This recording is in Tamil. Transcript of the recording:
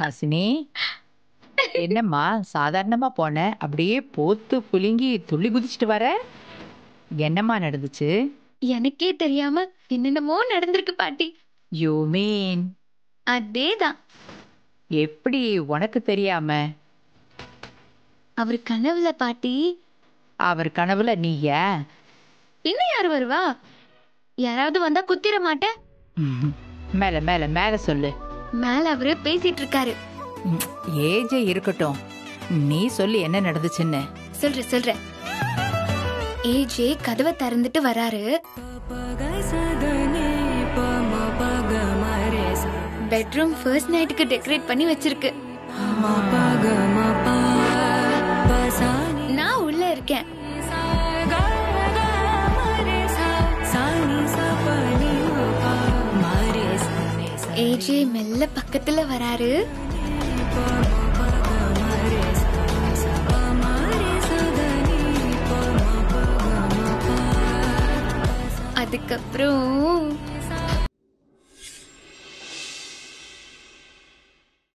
ஹாசினி. என்னம்மா சாதாரணமா போன? அப்படியே போத்து புலுங்கி துள்ளி குதிச்சிட்டு வர? என்னம்மா நடந்துச்சு? எனக்கே தெரியாம என்னென்னமோ நடந்திருக்கு பாட்டி. யூ மீன் அதேதான். எப்படி உனக்கு தெரியாம? அவர் கனவுல பாட்டி. அவர் கனவுல நீயா? பின்ன யார் வருவா? யாராவது வந்தா குத்திர மாட்டேன். மேல மேல மேல சொல்லு. மேல அவரு பேசிட்டு இருக்காரு ஏஜே இருக்கட்டும். நீ சொல்லு என்ன நடந்துச்சுன்னு. சொல்ற சொல்ற ஏஜே கதவை திறந்துட்டு வராரு. பெட்ரூம் ஃபர்ஸ்ட் நைட்டுக்கு டெக்கரேட் பண்ணி வச்சிருக்கு. நான் உள்ள இருக்கேன். ஏஜே மெல்ல பக்கத்துல வராரு. அதுக்கப்புறம்